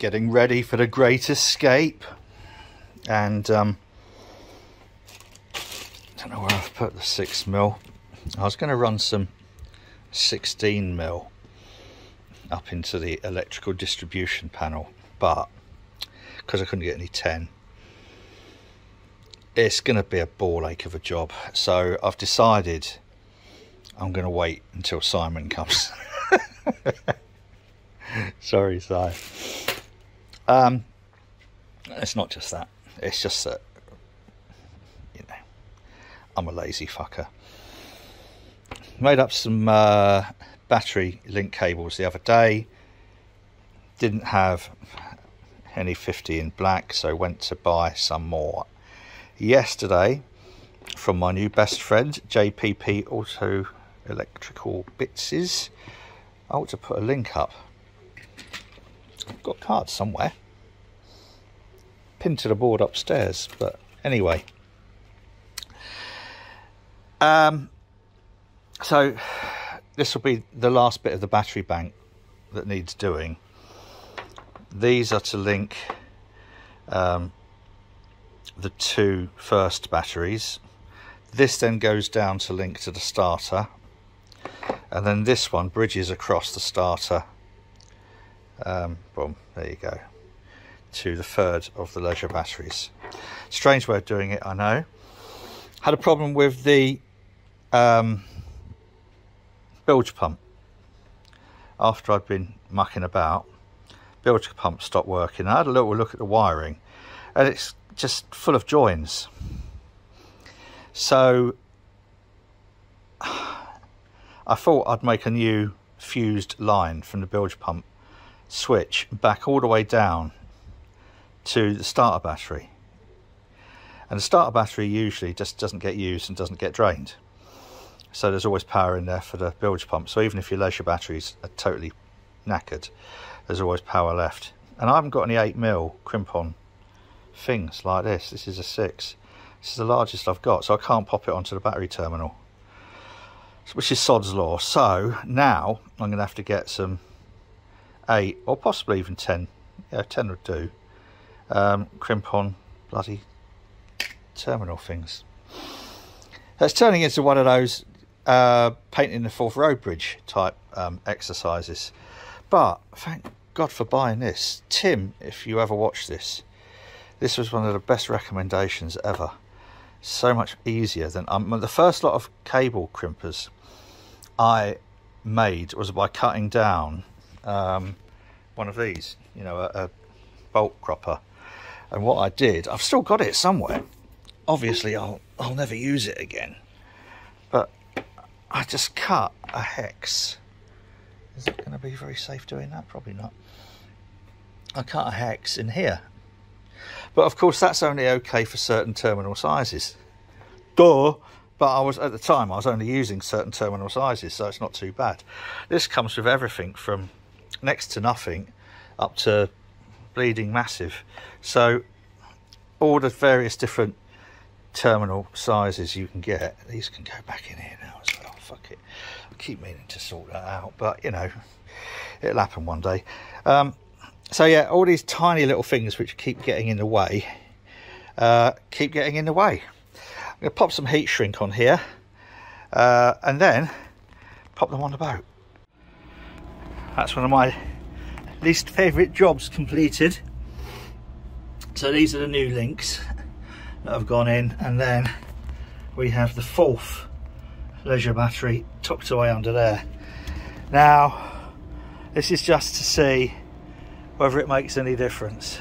getting ready for the great escape. And um, I don't know where I've put the six mil. I was going to run some 16 mil up into the electrical distribution panel, but because I couldn't get any 10, it's going to be a ball ache of a job. So I've decided I'm going to wait until Simon comes. Sorry, Si. Um, it's not just that. It's just that, you know, I'm a lazy fucker. Made up some uh, battery link cables the other day. Didn't have any 50 in black, so went to buy some more. Yesterday, from my new best friend, JPP Auto Electrical Bitses, I ought to put a link up. I've got cards somewhere. Pinned to the board upstairs, but anyway. Um, so this will be the last bit of the battery bank that needs doing. These are to link um, the two first batteries. This then goes down to link to the starter. And then this one bridges across the starter. Um, boom, there you go. To the third of the leisure batteries. Strange way of doing it, I know. Had a problem with the um, bilge pump. After I'd been mucking about, bilge pump stopped working. I had a little look at the wiring and it's just full of joins. So I thought I'd make a new fused line from the bilge pump switch back all the way down to the starter battery. And the starter battery usually just doesn't get used and doesn't get drained. So there's always power in there for the bilge pump. So even if your leisure batteries are totally knackered, there's always power left. And I haven't got any 8mm crimp-on things like this. This is a 6. This is the largest I've got, so I can't pop it onto the battery terminal. Which is sod's law. So now I'm going to have to get some 8 or possibly even 10. Yeah, 10 would do. Um, crimp-on bloody terminal things. That's turning into one of those uh, painting the Forth Road Bridge type um, exercises. But thank God for buying this. Tim, if you ever watch this, this was one of the best recommendations ever. So much easier than um, the first lot of cable crimpers I made was by cutting down um, one of these, you know, a, a bolt cropper. And what I did, I've still got it somewhere. Obviously, I'll I'll never use it again. But I just cut a hex. Is it going to be very safe doing that? Probably not. I cut a hex in here. But of course, that's only okay for certain terminal sizes. Duh! But I was at the time I was only using certain terminal sizes, so it's not too bad. This comes with everything from next to nothing up to bleeding massive. So all the various different terminal sizes you can get. These can go back in here now as well. Fuck it. I keep meaning to sort that out, but you know, it'll happen one day. Um, so yeah, all these tiny little things which keep getting in the way, uh, keep getting in the way. I'm to pop some heat shrink on here, uh, and then pop them on the boat. That's one of my least favourite jobs completed. So these are the new links that have gone in and then we have the fourth leisure battery tucked away under there. Now this is just to see whether it makes any difference.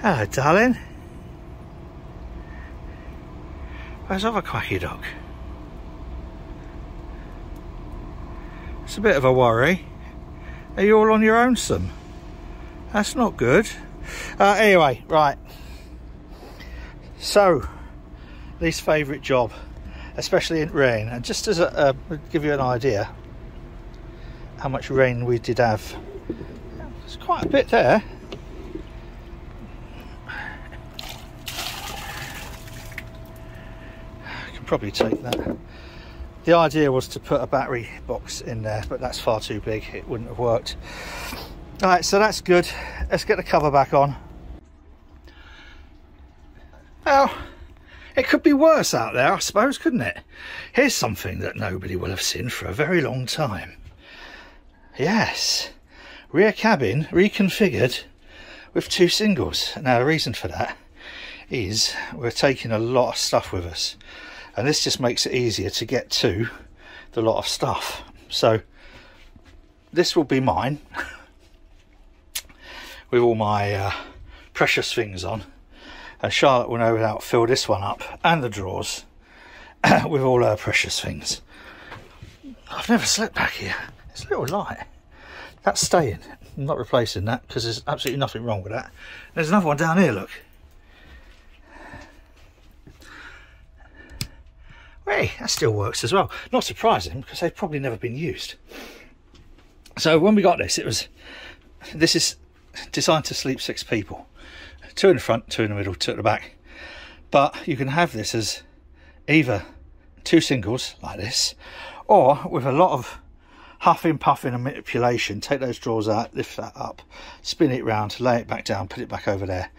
Hello darling. Where's other quacky dog a bit of a worry are you all on your own son that's not good uh, anyway right so, least favourite job, especially in rain. And just as a, give you an idea how much rain we did have, there's quite a bit there. I can probably take that. The idea was to put a battery box in there, but that's far too big. It wouldn't have worked. All right, so that's good. Let's get the cover back on. Well, it could be worse out there, I suppose, couldn't it? Here's something that nobody will have seen for a very long time. Yes, rear cabin reconfigured with two singles. Now, the reason for that is we're taking a lot of stuff with us, and this just makes it easier to get to the lot of stuff. So, this will be mine with all my uh, precious things on and Charlotte will no doubt fill this one up and the drawers with all her precious things. I've never slept back here. It's a little light. That's staying. I'm not replacing that because there's absolutely nothing wrong with that. There's another one down here, look. Hey, that still works as well. Not surprising because they've probably never been used. So when we got this, it was, this is designed to sleep six people two in the front, two in the middle, two at the back. But you can have this as either two singles like this, or with a lot of huffing, puffing and manipulation, take those drawers out, lift that up, spin it round, lay it back down, put it back over there,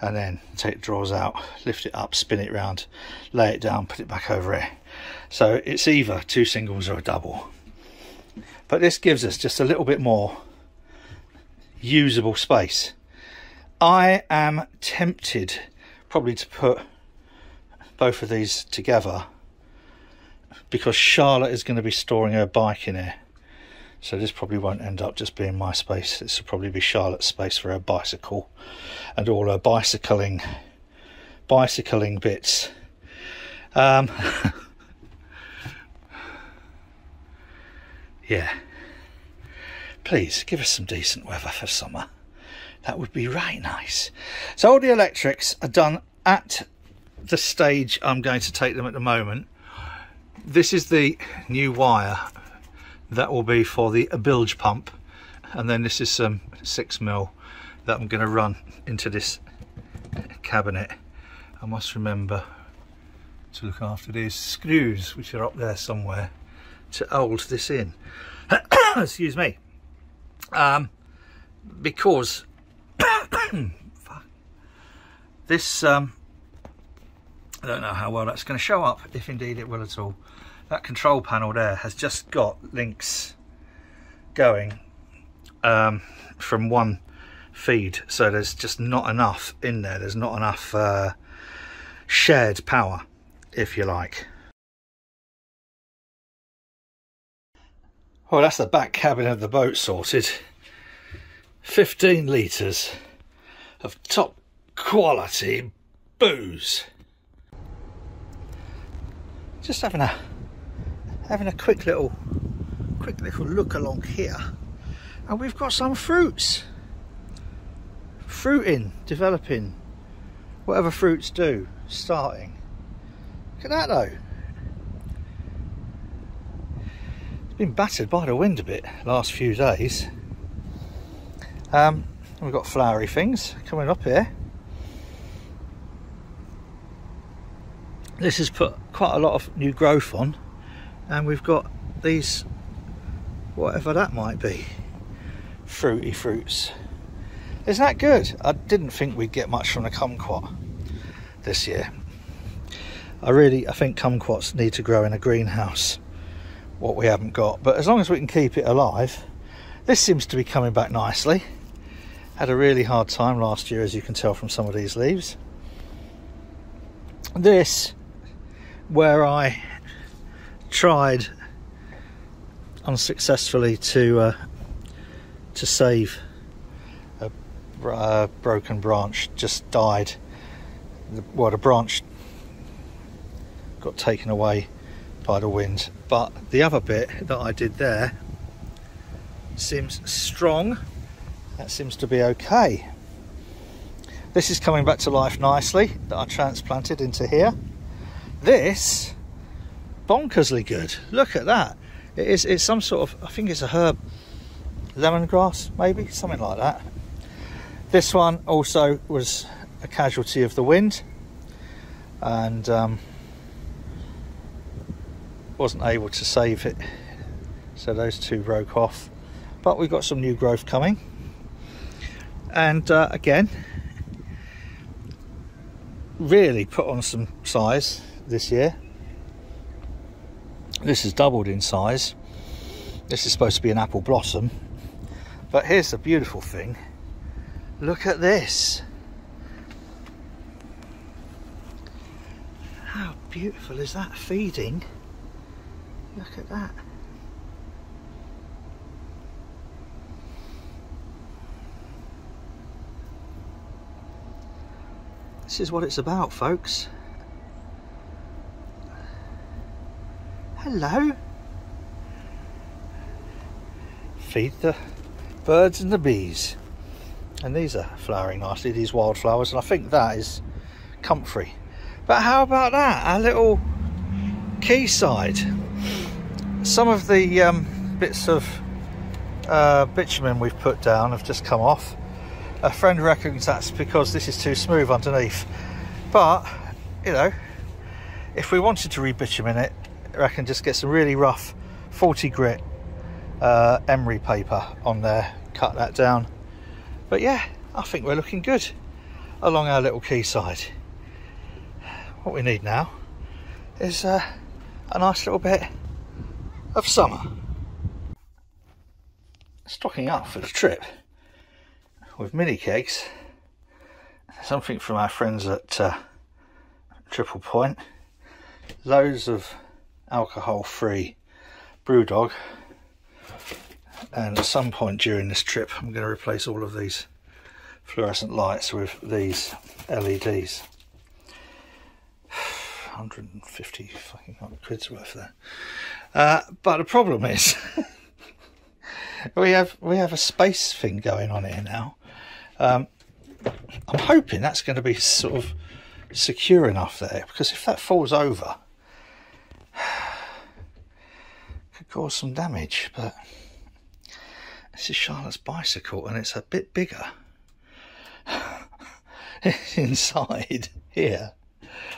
and then take the drawers out, lift it up, spin it round, lay it down, put it back over here. So it's either two singles or a double. But this gives us just a little bit more usable space. I am tempted probably to put both of these together because Charlotte is going to be storing her bike in here. So this probably won't end up just being my space. This will probably be Charlotte's space for her bicycle and all her bicycling bicycling bits. Um, yeah. Please give us some decent weather for summer. That would be right nice. So all the electrics are done at the stage I'm going to take them at the moment. This is the new wire that will be for the bilge pump and then this is some six mil that I'm going to run into this cabinet. I must remember to look after these screws which are up there somewhere to hold this in. Excuse me. Um, because this, um, I don't know how well that's going to show up, if indeed it will at all. That control panel there has just got links going um, from one feed, so there's just not enough in there. There's not enough uh, shared power, if you like. Well, that's the back cabin of the boat sorted. 15 litres of top quality booze. Just having a having a quick little quick little look along here. And we've got some fruits. Fruiting developing whatever fruits do starting. Look at that though. It's been battered by the wind a bit last few days. Um, we've got flowery things coming up here. This has put quite a lot of new growth on and we've got these, whatever that might be, fruity fruits. Isn't that good? I didn't think we'd get much from the kumquat this year. I really, I think kumquats need to grow in a greenhouse, what we haven't got. But as long as we can keep it alive, this seems to be coming back nicely. Had a really hard time last year, as you can tell from some of these leaves. This, where I tried unsuccessfully to uh, to save a, a, broken branch, just died. Well, the branch got taken away by the wind, but the other bit that I did there seems strong that seems to be okay. This is coming back to life nicely that I transplanted into here. This, bonkersly good. Look at that. It is, it's some sort of, I think it's a herb, lemongrass maybe, something like that. This one also was a casualty of the wind and um, wasn't able to save it. So those two broke off. But we've got some new growth coming and uh, again really put on some size this year this has doubled in size. This is supposed to be an apple blossom. But here's the beautiful thing. Look at this. How beautiful is that feeding? Look at that. This is what it's about, folks. Hello. Feed the birds and the bees. And these are flowering nicely, these wildflowers, and I think that is comfrey. But how about that? A little quayside. Some of the um, bits of uh, bitumen we've put down have just come off a friend reckons that's because this is too smooth underneath but you know if we wanted to rebitumen it I reckon just get some really rough 40 grit uh, emery paper on there cut that down but yeah I think we're looking good along our little quayside what we need now is uh, a nice little bit of summer stocking up for the trip with mini kegs. Something from our friends at uh, Triple Point. Loads of alcohol-free BrewDog. And at some point during this trip, I'm going to replace all of these fluorescent lights with these LEDs. 150 fucking quid's worth there. Uh, but the problem is, we have we have a space thing going on here now. Um, I'm hoping that's going to be sort of secure enough there because if that falls over could cause some damage but this is Charlotte's bicycle and it's a bit bigger inside here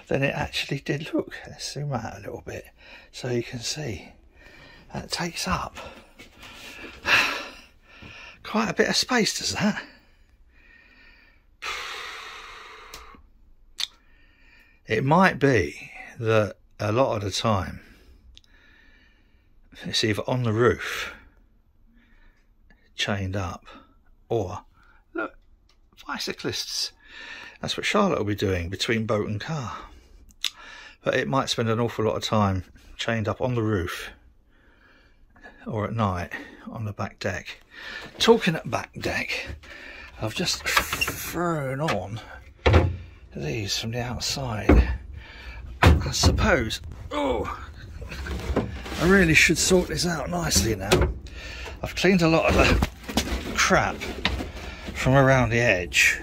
than it actually did look. Let's zoom out a little bit so you can see. That takes up quite a bit of space does that? It might be that a lot of the time it's either on the roof, chained up, or look, bicyclists. That's what Charlotte will be doing between boat and car. But it might spend an awful lot of time chained up on the roof or at night on the back deck. Talking at back deck, I've just thrown on these from the outside. I suppose, oh, I really should sort this out nicely now. I've cleaned a lot of the crap from around the edge.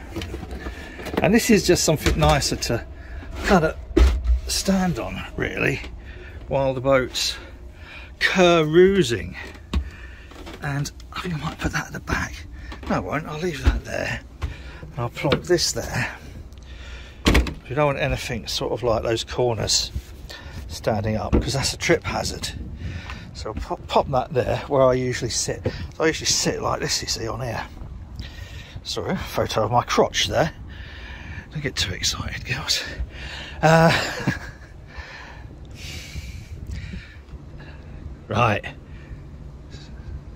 And this is just something nicer to kind of stand on, really, while the boat's carousing. And I think I might put that at the back. No, I won't. I'll leave that there. And I'll plonk this there. You don't want anything sort of like those corners standing up because that's a trip hazard. So pop, pop that there where I usually sit. So I usually sit like this, you see, on here. Sorry, photo of my crotch there. Don't get too excited, girls. Uh, right.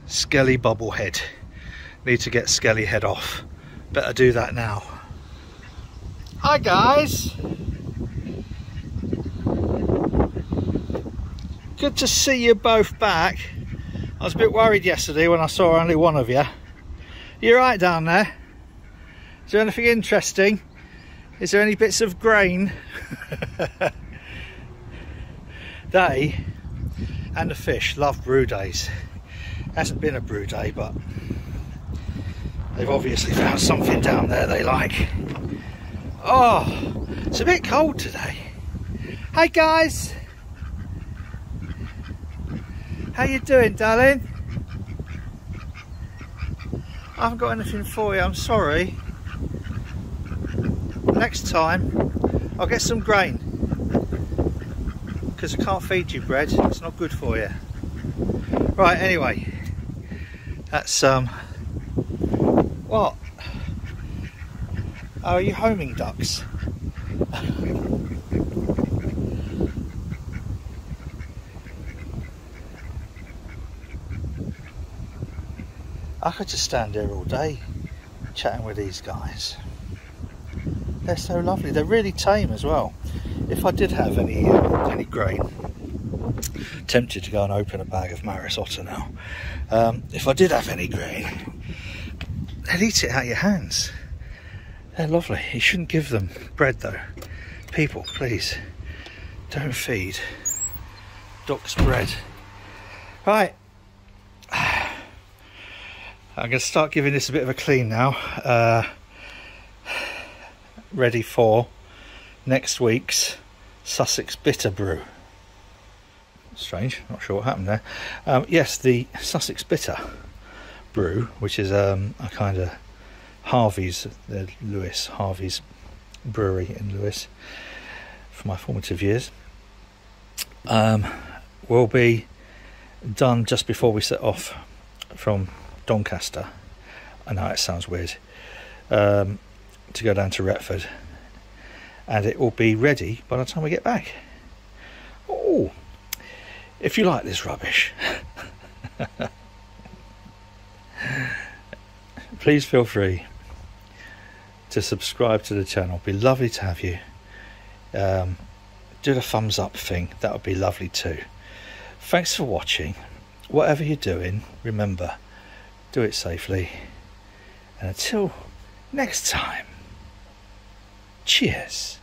Skelly bubblehead. Need to get Skelly head off. Better do that now. Hi guys. Good to see you both back. I was a bit worried yesterday when I saw only one of you. You're right down there. Is there anything interesting? Is there any bits of grain? they and the fish love brew days. Hasn't been a brew day, but they've obviously found something down there they like. Oh, it's a bit cold today. Hey guys. How you doing, darling? I haven't got anything for you, I'm sorry. Next time, I'll get some grain. Because I can't feed you bread, it's not good for you. Right, anyway. That's, um, what? Are you homing ducks? I could just stand there all day chatting with these guys. They're so lovely. They're really tame as well. If I did have any uh, any grain, tempted to go and open a bag of Maris Otter now. Um, if I did have any grain, they'd eat it out your hands. They're lovely. You shouldn't give them bread though. People, please, don't feed ducks bread. Right. I'm going to start giving this a bit of a clean now. Uh, ready for next week's Sussex Bitter Brew. Strange, not sure what happened there. Um, yes, the Sussex Bitter Brew, which is um, a kind of Harvey's, the Lewes Harvey's brewery in Lewes for my formative years, um, will be done just before we set off from Doncaster. I know it sounds weird. Um, to go down to Retford, and it will be ready by the time we get back. Oh, if you like this rubbish, please feel free to subscribe to the channel. It'd be lovely to have you. Um, do the thumbs up thing, that would be lovely too. Thanks for watching. Whatever you're doing, remember do it safely. And until next time, cheers.